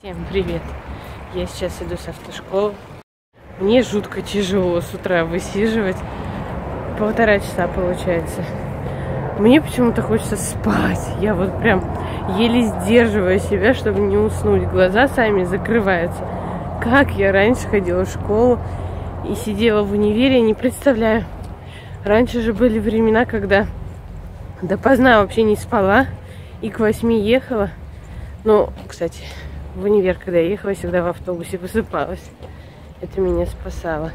Всем привет! Я сейчас иду с автошколы. Мне жутко тяжело с утра высиживать. Полтора часа получается. Мне почему-то хочется спать. Я вот прям еле сдерживаю себя, чтобы не уснуть. Глаза сами закрываются. Как я раньше ходила в школу и сидела в универе, не представляю. Раньше же были времена, когда допоздна вообще не спала и к восьми ехала. Ну, кстати, в универ, когда я ехала, всегда в автобусе высыпалась. Это меня спасало.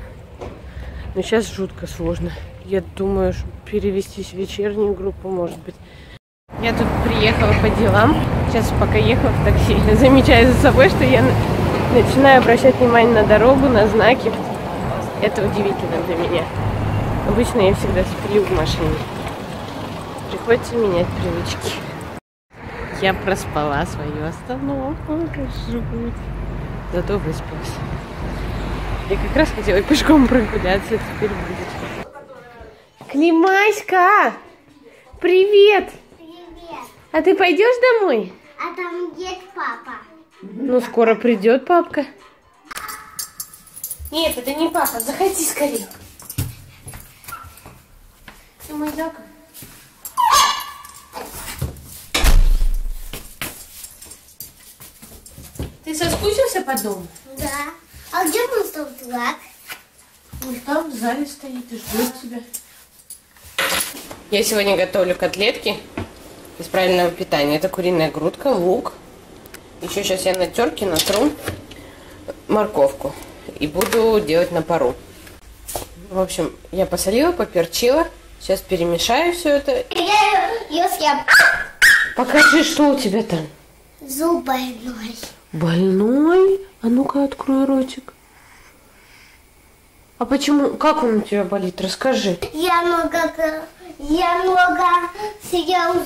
Но сейчас жутко сложно. Я думаю, перевестись в вечернюю группу, может быть. Я тут приехала по делам. Сейчас пока ехала в такси, замечаю за собой, что я начинаю обращать внимание на дорогу, на знаки. Это удивительно для меня. Обычно я всегда сплю в машине. Приходится менять привычки. Я проспала свою остановку. Жуть. Зато выспалась. Я как раз хотела пешком прогуляться, теперь будет. Климаська! Привет! Привет. А ты пойдешь домой? А там есть папа. Ну, скоро придет папка. Нет, это не папа. Заходи скорее. Ты мой Зака. Ты соскучился по дому? Да. А где мой столб? Он там в зале стоит и ждет тебя. Я сегодня готовлю котлетки из правильного питания. Это куриная грудка, лук. Еще сейчас я на терке натру морковку. И буду делать на пару. В общем, я посолила, поперчила. Сейчас перемешаю все это. Я ее съем. Покажи, что у тебя там. Зуб больной. Больной? А ну-ка открой ротик. А почему? Как он у тебя болит? Расскажи. Я много, я много съел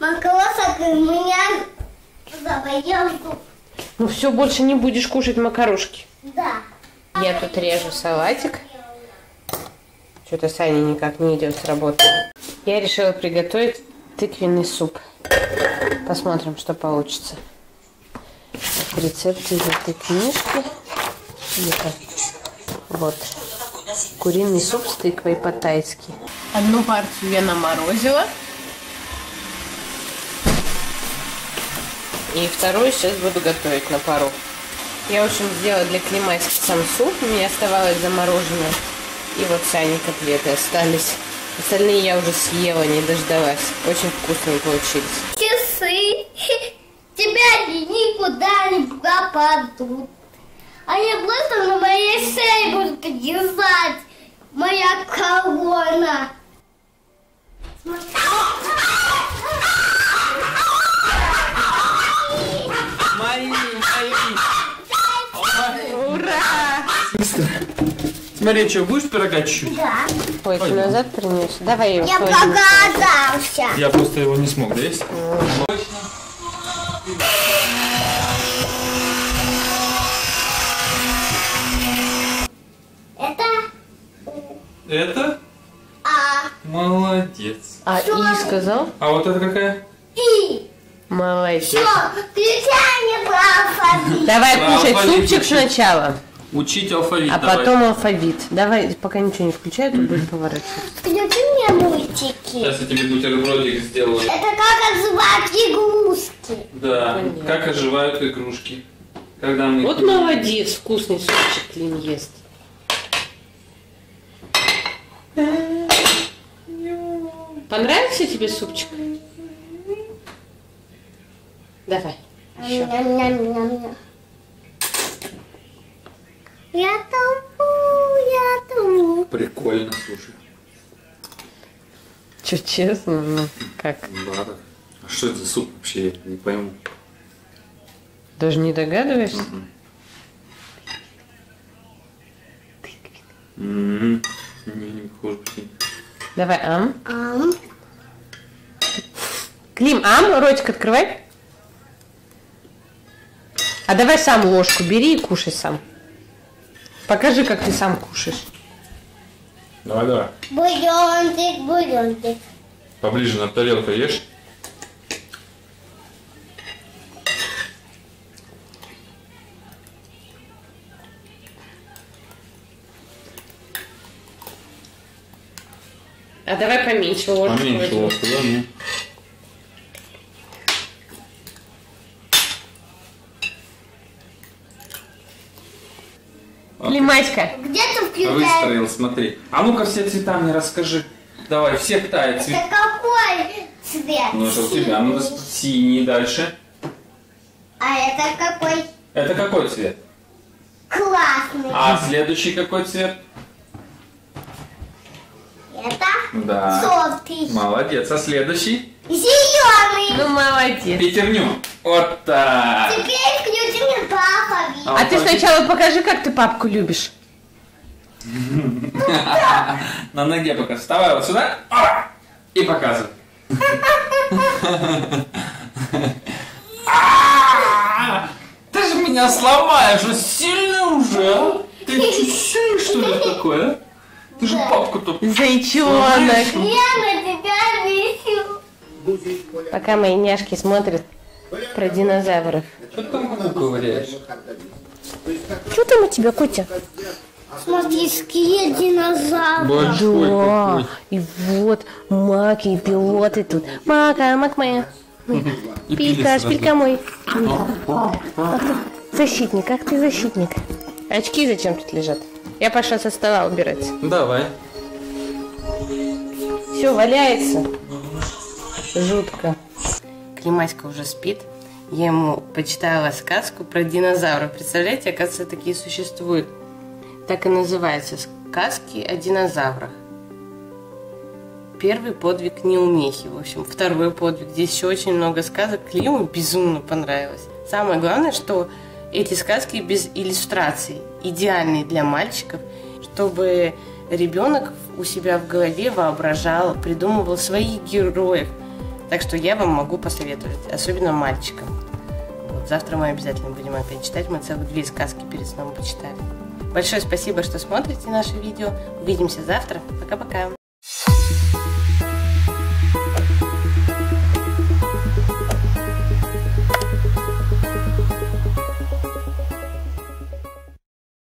макросок, и у меня заболел зуб. Ну все, больше не будешь кушать макарошки. Да. Я тут режу салатик. Что-то Саня никак не идет с работы. Я решила приготовить тыквенный суп. Посмотрим, что получится. Рецепт из этой книжки. Где-то. Вот. Куриный суп с тыквой по-тайски. Одну партию я наморозила. И вторую сейчас буду готовить на пару. Я, в общем, сделала для климайски сам суп. У меня оставалось замороженное. И вот сами котлеты остались. Остальные я уже съела, не дождалась. Очень вкусные получились. Часы тебя никуда не пропадут. Они просто на моей шее будут держать. Моя корона. Мари, Смотри, что, будешь пирога чуть-чуть? Да. Ой, ты назад принес. Давай его Я прогадался. Я просто его не смог доесть. Это Это? А. Молодец. А И сказал? А вот это какая? И. Молодец. Что? Включай мне алфавит. Давай Да, кушать супчик сначала, Учить алфавит а давай. потом алфавит. Давай, пока ничего не включай, тут будет поворачиваться. Включи мне мультики. Сейчас я тебе бутербродик сделаю. Это как отзывать игрушки. Да, Понятно. как оживают игрушки. Когда мы... Вот крутим. молодец, вкусный супчик Клим ест. Понравился тебе супчик? Давай. Еще. Я тому, я тому. Прикольно, слушай. Че, честно? Ну, как? Да. А что это за суп вообще? Я не пойму. Даже не догадываешься? М-м. Не, не похоже. Давай, ам. Ам. Клим, ам, ротик открывай. А давай сам ложку бери и кушай сам. Покажи, как ты сам кушаешь. Давай, давай. Бульончик, бульончик. Поближе на тарелку ешь. А давай поменьше ложку. Поменьше ложку, да? Ну. Лимаська. Где ты включаешь? Выстроил, смотри. А ну-ка все цвета мне расскажи. Давай, все тает цвет. Это какой цвет? Ну это у тебя, ну синий дальше. А это какой Это какой цвет? классный? А следующий какой цвет? Это Да. желтый. Молодец. А следующий? Зеленый. Ну, молодец. Пятерню. Вот так. Теперь видит. А ты сначала покажи, как ты папку любишь. На ноге пока. Вставай вот сюда. А! И показывай. А! Ты же меня сломаешь, а сильно уже, а? Ты чуть-чуть, что ли, такое, а? Ты же папку-то... Зайчонок. Я на тебя висю. Пока мои няшки смотрят про динозавров. Что ты там ковыряешь? Что там у тебя, Котя? Смотри, скелет динозавра. Большой Да, и вот маки и пилоты тут. Мака, мак моя. Пилька, шпилька мой. Ах ты Защитник, ах ты защитник. Очки зачем тут лежат? Я пошла со стола убирать. Давай. Все валяется. Жутко. Климаська уже спит. Я ему почитала сказку про динозавров. Представляете, оказывается, такие существуют. Так и называются сказки о динозаврах. Первый подвиг неумехи. В общем, второй подвиг. Здесь еще очень много сказок. Климу безумно понравилось. Самое главное, что эти сказки без иллюстраций. Идеальные для мальчиков, чтобы ребенок у себя в голове воображал, придумывал своих героев. Так что я вам могу посоветовать, особенно мальчикам. Завтра мы обязательно будем опять читать. Мы целых две сказки перед сном почитали. Большое спасибо, что смотрите наше видео. Увидимся завтра. Пока-пока.